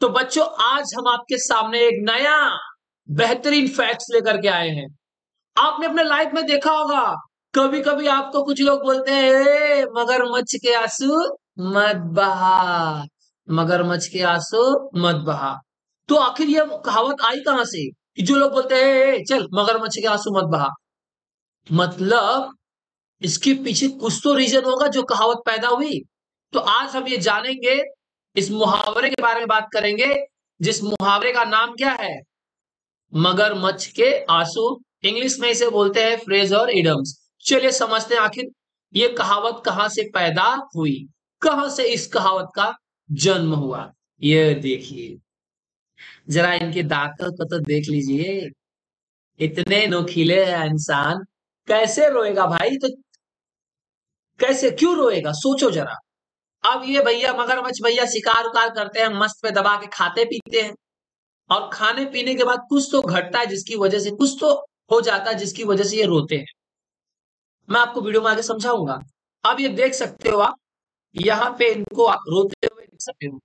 तो बच्चों, आज हम आपके सामने एक नया बेहतरीन फैक्ट्स लेकर के आए हैं। आपने अपने लाइफ में देखा होगा कभी कभी आपको कुछ लोग बोलते हैं मगरमच्छ के आँसू मत बहा, मगरमच्छ के आँसू मत बहा। तो आखिर ये कहावत आई कहाँ से? कि जो लोग बोलते हैं चल, मगरमच्छ के आँसू मत बहा। मतलब इसके पीछे कुछ तो रीजन होगा जो कहावत पैदा हुई। तो आज हम ये जानेंगे इस मुहावरे के बारे में बात करेंगे, जिस मुहावरे का नाम क्या है? मगरमच्छ के आँसू, इंग्लिश में इसे बोलते हैं फ्रेज और इडम्स चलिए समझते हैं आखिर, ये कहावत कहाँ से पैदा हुई? कहाँ से इस कहावत का जन्म हुआ? ये देखिए। जरा इनके दांतों को तो देख लीजिए। इतने नोखीले इंसान। कैसे रोएगा भाई? तो कैसे, क्यों रोएगा? सोचो जरा। अब ये भैया मगरमच्छ भैया शिकार उकार करते हैं, मस्त पे दबा के खाते पीते हैं। और खाने पीने के बाद कुछ तो घटता है जिसकी वजह से, कुछ तो हो जाता है जिसकी वजह से ये रोते हैं। मैं आपको वीडियो में आगे समझाऊँगा। अब ये देख सकते हो आप, यहाँ पे इनको रोते हुए देख सकते हो।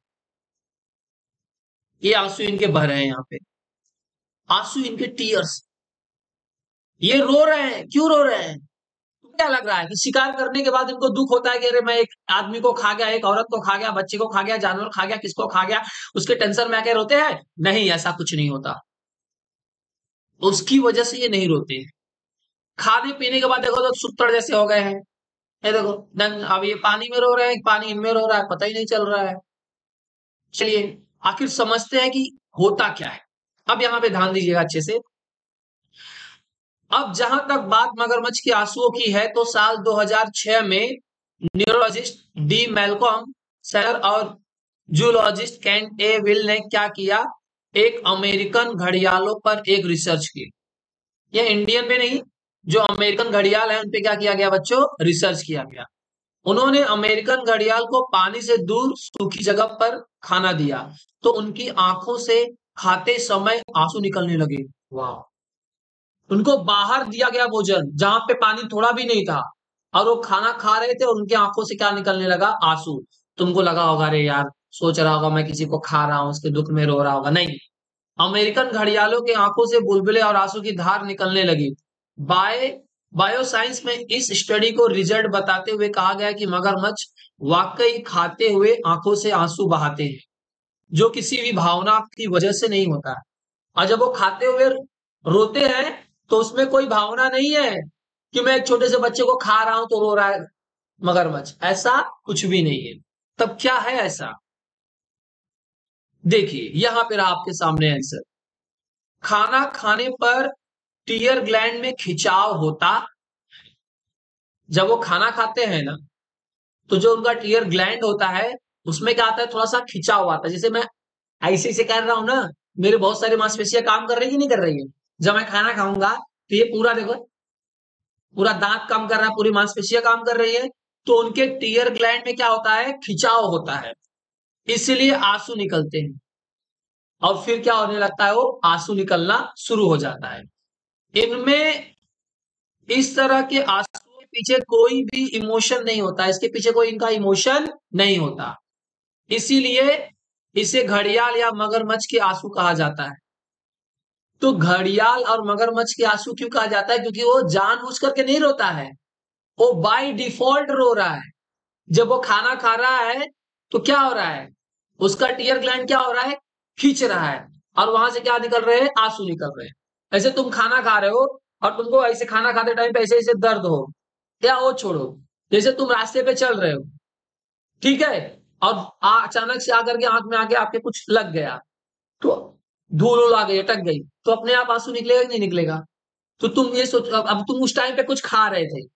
ये आँसू इनके बह रहे हैं यहाँ पे। आँसू इनके टीयर्स ये रो रहे हैं, क्यों रो रहे हैं? क्या लग रहा है? कि शिकार करने के बाद इनको दुख होता है कि अरे मैं एक आदमी को खा गया, एक औरत को खा गया, बच्चे को खा गया, जानवर खा गया, किसको खा गया, उसके टेंशन में आके रोते हैं? नहीं, ऐसा कुछ नहीं होता। उसकी वजह से ये नहीं रोते। खाने पीने के बाद देखो तो सुत्तर जैसे हो गए हैं। ये देखो अब ये पानी में रो रहे हैं, पानी इनमें रो रहा है, पता ही नहीं चल रहा है। चलिए, आखिर समझते हैं कि होता क्या है। अब यहाँ पे ध्यान दीजिएगा अच्छे से। अब जहाँ तक बात मगरमच्छ के आंसुओं की है तो साल 2006 में न्यूरोलॉजिस्ट डी मेलकॉम सर और जूलॉजिस्ट कैंट ए विल ने क्या किया? एक अमेरिकन घड़ियालों पर एक रिसर्च की। यह इंडियन पे नहीं, जो अमेरिकन घड़ियाल है, उन पे क्या किया गया बच्चों? रिसर्च किया गया। उन्होंने अमेरिकन घड़ियाल को पानी से दूर सूखी जगह पर खाना दिया तो उनकी आँखों से खाते समय आँसू निकलने लगे। वाह। उनको बाहर दिया गया भोजन, जहाँ पे पानी थोड़ा भी नहीं था। और वो खाना खा रहे थे और उनकी आँखों से क्या निकलने लगा? आँसू। तुमको लगा होगा, अरे यार, सोच रहा होगा मैं किसी को खा रहा हूँ, उसके दुख में रो रहा होगा। नहीं। अमेरिकन घड़ियालों के आँखों से बुलबुले और आँसू की धार निकलने लगी। बाय, बायोसाइंस में इस स्टडी को रिज़ल्ट बताते हुए कहा गया कि मगरमच्छ वाकई खाते हुए आँखों से आँसू बहाते हैं, जो किसी भी भावना की वजह से नहीं होता। है और जब वो खाते हुए रोते हैं तो उसमें कोई भावना नहीं है कि मैं एक छोटे से बच्चे को खा रहा हूँ तो रो रहा है, मगरमच्छ। ऐसा कुछ भी नहीं है। तब क्या है ऐसा? देखिए, यहाँ पर आपके सामने आंसर खाना खाने पर टीयर ग्लैंड में खिंचाव होता। जब वो खाना खाते हैं ना तो जो उनका टीयर ग्लैंड होता है, उसमें क्या आता है? थोड़ा सा खिंचाव आता है। जैसे मैं ऐसे ऐसे कर रहा हूँ ना, मेरे बहुत सारी मांसपेशियाँ काम कर रही है नहीं कर रही है? जब मैं खाना खाऊँगा तो ये पूरा देखो, पूरा दांत काम कर रहा है, पूरी मांसपेशियाँ काम कर रही है तो उनके टीयर ग्लैंड में क्या होता है? खिंचाव होता है। इसलिए आँसू निकलते हैं। और फिर क्या होने लगता है वो? आँसू निकलना शुरू हो जाता है। इनमें इस तरह के आँसू के पीछे कोई भी इमोशन नहीं होता। इसके पीछे कोई इनका इमोशन नहीं होता। इसीलिए इसे घड़ियाल या मगरमच्छ के आँसू कहा जाता है। तो घड़ियाल और मगरमच्छ के आँसू क्यों कहा जाता है? क्योंकि वो जानबूझ करके नहीं रोता है। वो बाय डिफ़ॉल्ट रो रहा है। जब वो खाना खा रहा है तो क्या हो रहा है? उसका टीयर ग्लैंड क्या हो रहा है? खींच रहा है। और वहाँ से क्या निकल रहे हैं? आँसू निकल रहे हैं। ऐसे तुम खाना खा रहे हो और तुमको ऐसे खाना खाते टाइम पे ऐसे ऐसे दर्द हो, क्या वो छोड़ो? जैसे तुम रास्ते पे चल रहे हो। ठीक है? और अचानक से आकर के आँख में आके आपके कुछ लग गया। तो धूल उल आ गई, अटक गई। तो अपने आप आँसू निकलेगा कि नहीं निकलेगा? तो तुम ये सोच, अब तुम उस टाइम पे कुछ खा रहे थे।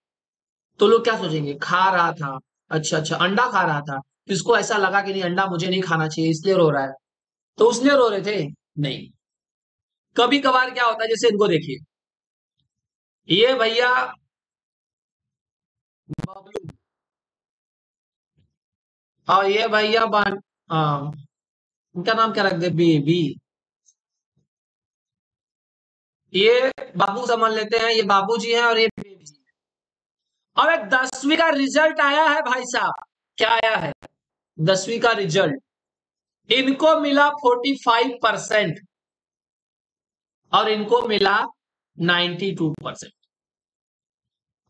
तो लोग क्या सोचेंगे? खा रहा था। अच्छा अच्छा अंडा खा रहा था। किसको ऐसा लगा कि नहीं, अंडा मुझे नहीं खाना चाहिए, इसलिए रो रहा है? तो उसने रो रहे थे? नहीं। कभी कभार क्या होता है, जैसे इनको देखिए। ये भैया बबलू। और ये भैया बन इनका नाम क्या रख दे? B B. ये बाबू समझ लेते हैं, ये बाबू जी हैं और ये बेबी जी अब एक दसवीं का रिज़ल्ट आया है भाई साहब। क्या आया है? दसवीं का रिज़ल्ट। इनको मिला 45 परसेंट और इनको मिला 92 परसेंट।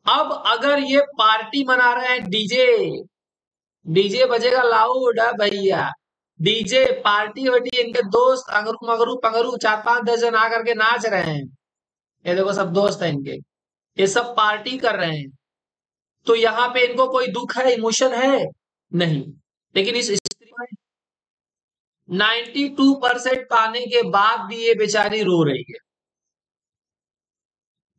अब अगर ये पार्टी मना रहे हैं, डीजे डीजे बजेगा लाउड है भैया। डीजे पार्टी वार्टी इनके दोस्त अंगरू मगरू पंगरू चार पाँच दर्जन आकर के नाच रहे हैं। ये देखो सब दोस्त है इनके। ये सब पार्टी कर रहे हैं। तो यहाँ पे इनको कोई दुख है, इमोशन है? नहीं। लेकिन इस स्त्री में 92 परसेंट पाने के बाद भी ये बेचारी रो रही है।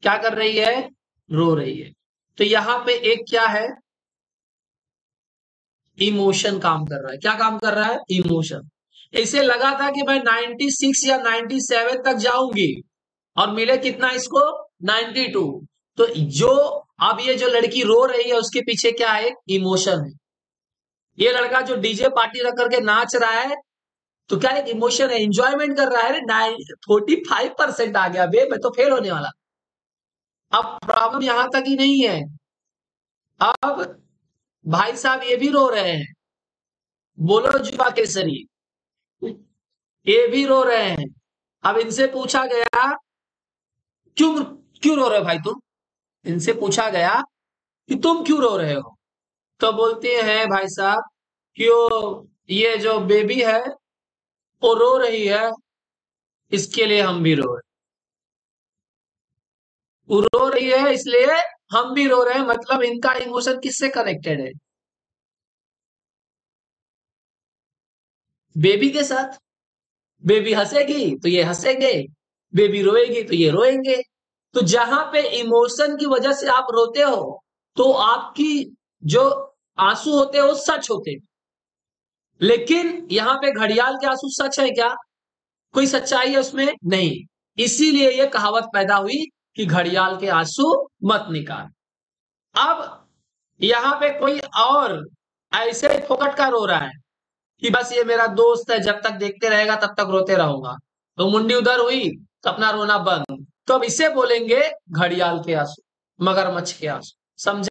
क्या कर रही है? रो रही है। तो यहाँ पे एक क्या है? इमोशन काम कर रहा है। क्या काम कर रहा है? इमोशन। इसे लगा था कि मैं 96 या 97 तक जाऊँगी और मिले कितना इसको? 92 तो जो, अब ये जो लड़की रो रही है, उसके पीछे क्या है? इमोशन है। ये लड़का जो डीजे पार्टी रख करके नाच रहा है तो क्या एक इमोशन है? इंजॉयमेंट कर रहा है। फोर्टी फाइव परसेंट आ गया। बे, मैं तो फेल होने वाला। अब प्रॉब्लम यहाँ तक ही नहीं है। अब भाई साहब ये भी रो रहे हैं। बोलो जुबा केसरी। ये भी रो रहे हैं। अब इनसे पूछा गया, क्यों क्यों रो रहे हो भाई तुम? इनसे पूछा गया कि तुम क्यों रो रहे हो? तो बोलते हैं भाई साहब कि वो, ये जो बेबी है, वो रो रही है। इसके लिए हम भी रो रहे वो रो रही है इसलिए हम भी रो रहे हैं मतलब इनका इमोशन किससे कनेक्टेड है? बेबी के साथ। बेबी हंसेगी तो ये हंसेंगे, बेबी रोएगी तो ये रोएँगे। तो जहाँ पे इमोशन की वजह से आप रोते हो तो आपकी जो आँसू होते हैं वो सच होते हैं। लेकिन यहाँ पे घड़ियाल के आँसू सच है क्या? कोई सच्चाई है उसमें? नहीं। इसीलिए ये कहावत पैदा हुई कि घड़ियाल के आँसू मत निकाल। अब यहाँ पे कोई और ऐसे फोकट का रो रहा है कि बस ये मेरा दोस्त है, जब तक देखते रहेगा तब तक रोते रहूँगा। तो मुंडी उधर हुई तो अपना रोना बंद। तो अब इसे बोलेंगे घड़ियाल के आँसू, मगरमच्छ के आँसू। समझे?